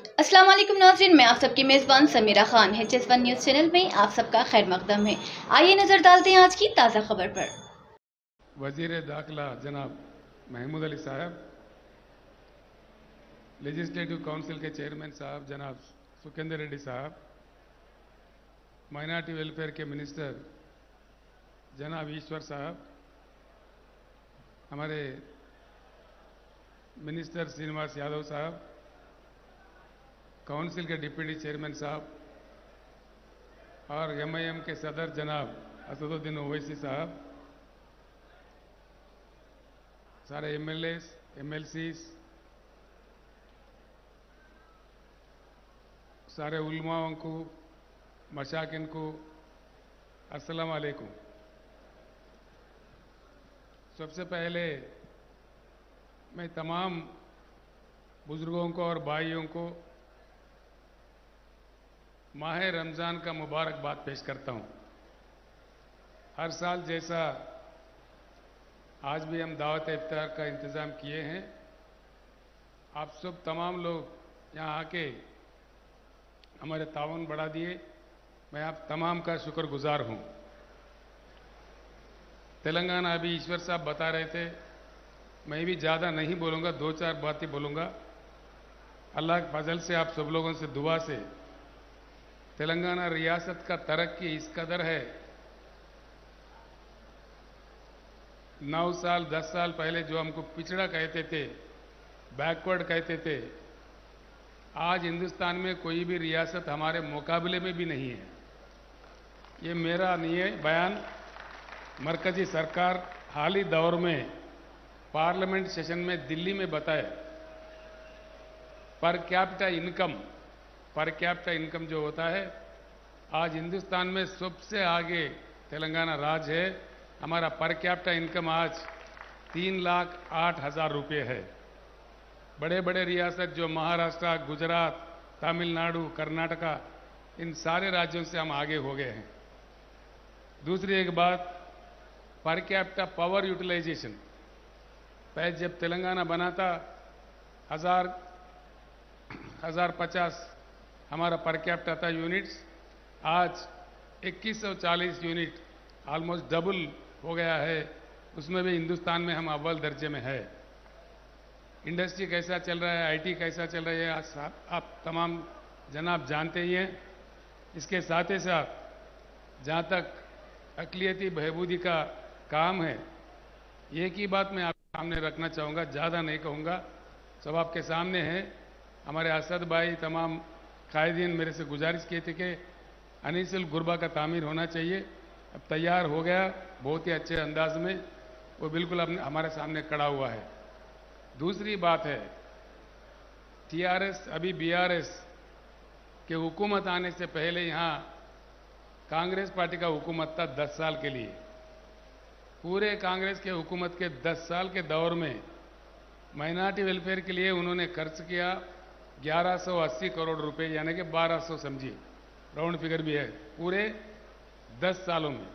अस्सलाम वालेकुम नाजरीन, मैं आप सबकी मेज़बान समीरा खान है वन न्यूज़ चैनल में आप सबका खैर मकदम है। आइए नज़र डालते हैं आज की ताज़ा खबर पर। वज़ीर दाखिला जनाब महमूद अली साहब, लेजिस्लेटिव काउंसिल के चेयरमैन साहब जनाब सुखेंद्र रेड्डी साहब, माइनॉरिटी वेलफेयर के मिनिस्टर जनाब ईश्वर साहब, हमारे मिनिस्टर श्रीनिवास यादव साहब काउंसिल के डिप्टी चेयरमैन साहब और एमआईएम के सदर जनाब असदुद्दीन ओवैसी साहब, सारे एमएलए एमएलसी सारे उलमाओं को, मशाकिन को अस्सलाम वालेकुम। सबसे पहले मैं तमाम बुज़ुर्गों को और भाइयों को माह रमज़ान का मुबारकबाद पेश करता हूँ। हर साल जैसा आज भी हम दावत इफ्तार का इंतज़ाम किए हैं, आप सब तमाम लोग यहाँ आके हमारे तावन बढ़ा दिए। मैं आप तमाम का शुक्रगुजार हूँ। तेलंगाना अभी ईश्वर साहब बता रहे थे, मैं भी ज़्यादा नहीं बोलूँगा, दो चार बातें बोलूँगा। अल्लाह के फजल से आप सब लोगों से दुआ से तेलंगाना रियासत का तरक्की इस कदर है। नौ साल, दस साल पहले जो हमको पिछड़ा कहते थे बैकवर्ड कहते थे, आज हिंदुस्तान में कोई भी रियासत हमारे मुकाबले में भी नहीं है। ये मेरा नहीं है बयान। मरकजी सरकार हाल ही दौर में पार्लियामेंट सेशन में दिल्ली में बताए per capita income per capita income जो होता है, आज हिंदुस्तान में सबसे आगे तेलंगाना राज्य है। हमारा पर कैपिटा इनकम आज तीन लाख आठ हज़ार रुपये है। बड़े बड़े रियासत जो महाराष्ट्र, गुजरात, तमिलनाडु, कर्नाटका, इन सारे राज्यों से हम आगे हो गए हैं। दूसरी एक बात, पर कैपिटा पावर यूटिलाइजेशन पहले जब तेलंगाना बना था, हज़ार हज़ार पचास हमारा पर कैपिटा था यूनिट्स आज 2140 यूनिट ऑलमोस्ट डबल हो गया है। उसमें भी हिंदुस्तान में हम अव्वल दर्जे में है। इंडस्ट्री कैसा चल रहा है? आईटी कैसा चल रहा है? आप, आप तमाम जनाब जानते ही हैं। इसके साथ ही साथ जहाँ तक अकलियती बहबूदी का काम है एक ही बात मैं आपके सामने रखना चाहूँगा ज़्यादा नहीं कहूँगा। सब आपके सामने हैं। हमारे असद भाई तमाम कायदीन मेरे से गुजारिश किए थे कि अनिसल गुरबा का तामीर होना चाहिए। अब तैयार हो गया बहुत ही अच्छे अंदाज में। वो बिल्कुल अपने, हमारे सामने खड़ा हुआ है। दूसरी बात है, टीआरएस, अभी बीआरएस के हुकूमत आने से पहले यहाँ कांग्रेस पार्टी का हुकूमत था दस साल के लिए। पूरे कांग्रेस के हुकूमत के दस साल के दौर में माइनॉरिटी वेलफेयर के लिए उन्होंने खर्च किया। 1180 करोड़ रुपए, यानी कि 1200 समझिए। राउंड फिगर भी है, पूरे 10 सालों में।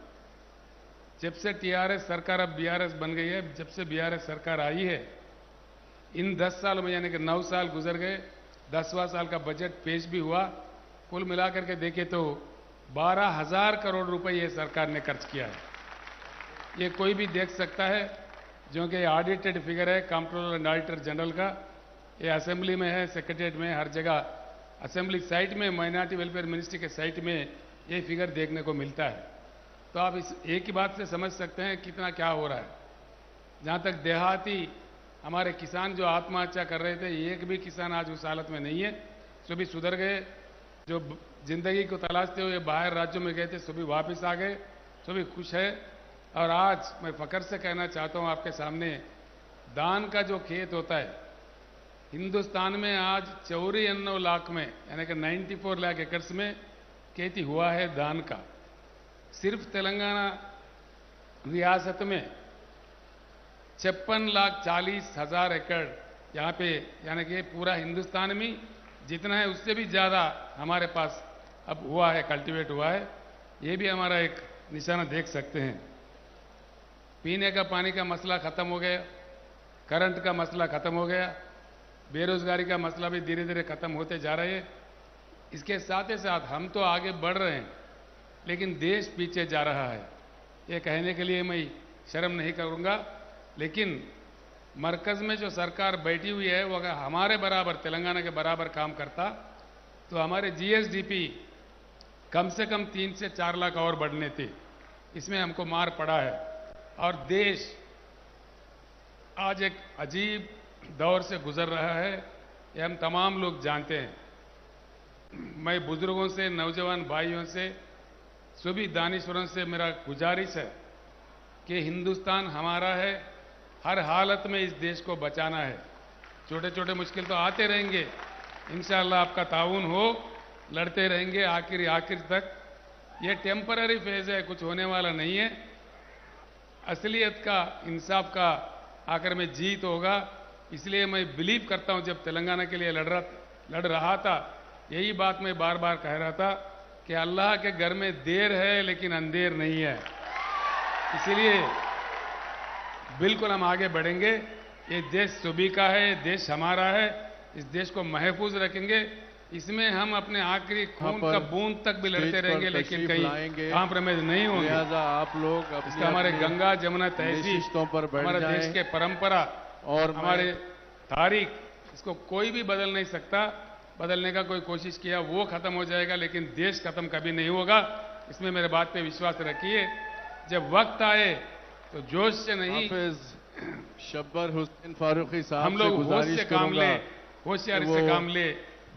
जब से टीआरएस सरकार, अब बीआरएस बन गई है, जब से बीआरएस सरकार आई है, इन 10 सालों में, यानी कि 9 साल गुजर गए, दसवां साल का बजट पेश भी हुआ, कुल मिलाकर के देखे तो बारह हज़ार करोड़ रुपए ये सरकार ने खर्च किया है। ये कोई भी देख सकता है, जो कि ऑडिटेड फिगर है कंट्रोलर एंड ऑडिटर जनरल का। ये असेंबली में है सेक्रेटरीट में हर जगह। असेंबली साइट में, माइनॉरिटी वेलफेयर मिनिस्ट्री के साइट में ये फिगर देखने को मिलता है। तो आप इस एक ही बात से समझ सकते हैं कितना क्या हो रहा है। जहाँ तक देहाती हमारे किसान जो आत्महत्या कर रहे थे, एक भी किसान आज उस हालत में नहीं है। सभी सुधर गए। जो ज़िंदगी को तलाशते हुए बाहर राज्यों में गए थे, सभी वापस आ गए। सभी खुश है। और आज मैं फकर से कहना चाहता हूँ आपके सामने, दान का जो खेत होता है हिंदुस्तान में आज चौरी अन्नौ लाख में, यानी कि 94 लाख एकर्स में खेती हुआ है धान का। सिर्फ़ तेलंगाना रियासत में छप्पन लाख चालीस हज़ार एकड़ यहाँ पे, यानी कि पूरा हिंदुस्तान में जितना है उससे भी ज़्यादा हमारे पास अब हुआ है कल्टीवेट हुआ है। ये भी हमारा एक निशाना देख सकते हैं। पीने का पानी का मसला खत्म हो गया करंट का मसला खत्म हो गया। बेरोजगारी का मसला भी धीरे धीरे खत्म होते जा रहे हैं। इसके साथ ही साथ हम तो आगे बढ़ रहे हैं, लेकिन देश पीछे जा रहा है। ये कहने के लिए मैं शर्म नहीं करूँगा, लेकिन मरकज में जो सरकार बैठी हुई है, वो अगर हमारे बराबर, तेलंगाना के बराबर काम करता तो हमारे जीएसडीपी कम से कम तीन से चार लाख और बढ़ने थे। इसमें हमको मार पड़ा है। और देश आज एक अजीब दौर से गुजर रहा है, ये हम तमाम लोग जानते हैं। मैं बुज़ुर्गों से, नौजवान भाइयों से, सभी दानिश्वरों से मेरा गुजारिश है कि हिंदुस्तान हमारा है, हर हालत में इस देश को बचाना है। छोटे छोटे मुश्किल तो आते रहेंगे, इंशाल्लाह आपका ताउन हो, लड़ते रहेंगे आखिर आखिर तक। ये टेम्पररी फ़ेज़ है, कुछ होने वाला नहीं है। असलियत का, इंसाफ का आकर में जीत होगा। इसलिए मैं बिलीव करता हूँ जब तेलंगाना के लिए लड़ रहा लड़ रहा था यही बात मैं बार बार कह रहा था कि अल्लाह के घर में देर है लेकिन अंधेर नहीं है। इसलिए बिल्कुल हम आगे बढ़ेंगे। ये देश सुबी का है ये देश हमारा है इस देश को महफूज रखेंगे। इसमें हम अपने आखिरी खून का बूंद तक भी लड़ते रहेंगे लेकिन कहीं। कॉम्प्रोमाइज नहीं होंगे। आप लोग इसका हमारे गंगा जमुना तहसीब पर हमारे देश के परंपरा और हमारे तारीख इसको कोई भी बदल नहीं सकता। बदलने का कोई कोशिश किया वो खत्म हो जाएगा लेकिन देश खत्म कभी नहीं होगा। इसमें मेरे बात पे विश्वास रखिए। जब वक्त आए तो जोश से नहीं शब्बर हुसैन फारूकी साहब हम लोग होश से काम ले होशियारी से काम ले।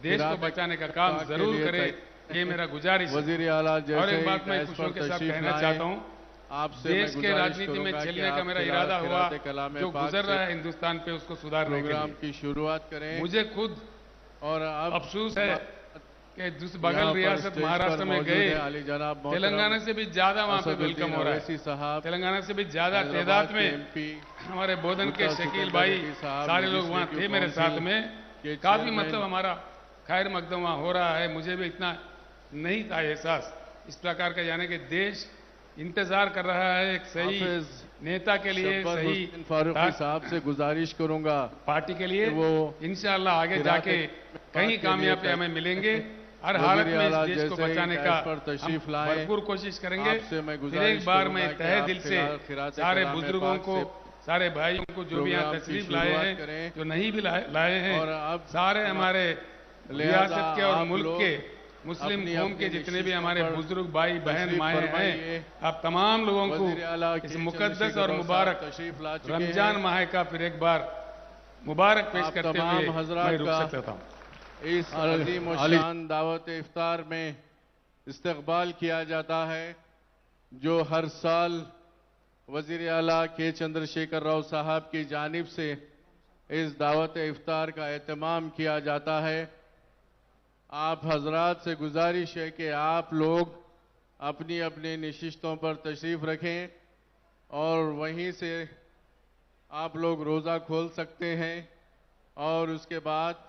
देश को बचाने का काम ज़रूर करे। ये मेरा गुजारिश वज़ीर आला और एक बात मैं के साथ कहना चाहता हूँ आपसे देश के राजनीति में करूँगा कि चलने का मेरा इरादा हुआ जो गुजर रहा है हिंदुस्तान पे उसको सुधारने के प्रोग्राम लिए। की शुरुआत करें। मुझे खुद और अफसोस है कि दूस बगल रियासत महाराष्ट्र में गए तेलंगाना से भी ज़्यादा वहाँ पे वेलकम हो रहा है। साहब तेलंगाना से भी ज़्यादा तादाद में हमारे बोधन के शकील भाई सारे लोग वहाँ थे मेरे साथ में। काफ़ी मतलब हमारा खैर मकदम वहाँ हो रहा है मुझे भी इतना नहीं था एहसास। इस प्रकार का यानी कि देश इंतज़ार कर रहा है एक सही नेता के लिए सही फारूकी साहब से गुजारिश करूँगा पार्टी के लिए वो इंशाल्लाह आगे जाके कहीं कामयाबी हमें मिलेंगे हर हालत में इस देश को बचाने का पर तशरीफ़ लाए भरपूर कोशिश करेंगे। फिर एक बार मैं तहे दिल से सारे बुज़ुर्गों को सारे भाइयों को जो भी यहाँ तशरीफ़ लाए हैं जो नहीं भी लाए हैं सारे हमारे रियासत के और मुल्क के मुस्लिम कौम के जितने भी हमारे बुज़ुर्ग भाई बहन माए हैं आप तमाम लोगों को इस मुकद्दस और मुबारक रमज़ान माह का फिर एक बार मुबारक पेश करते हुए मैं रुक सकता हूँ इस अजीम शान दावत इफ्तार में इस्तकबाल किया जाता है जो हर साल वज़ीर अला के चंद्रशेखर राव साहब की जानिब से इस दावत इफ्तार का एहतमाम किया जाता है। आप हजरात से गुजारिश है कि आप लोग अपनी अपनी नशिस्तों पर तशरीफ़ रखें और वहीं से आप लोग रोज़ा खोल सकते हैं और उसके बाद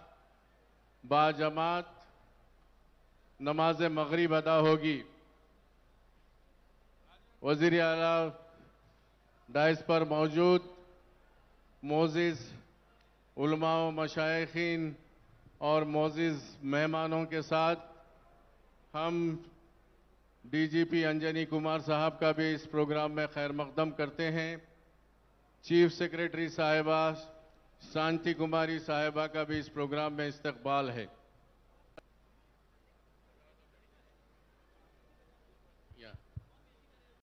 बाजमात नमाज़ मगरिब अदा होगी। वज़ीर अला डाइस पर मौजूद मोजिज, उलमा मशाइखीन और मोजिज मेहमानों के साथ हम डीजीपी अंजनी कुमार साहब का भी इस प्रोग्राम में खैर मकदम करते हैं। चीफ सेक्रेटरी साहिबा शांति कुमारी साहिबा का भी इस प्रोग्राम में इस्तकबाल है।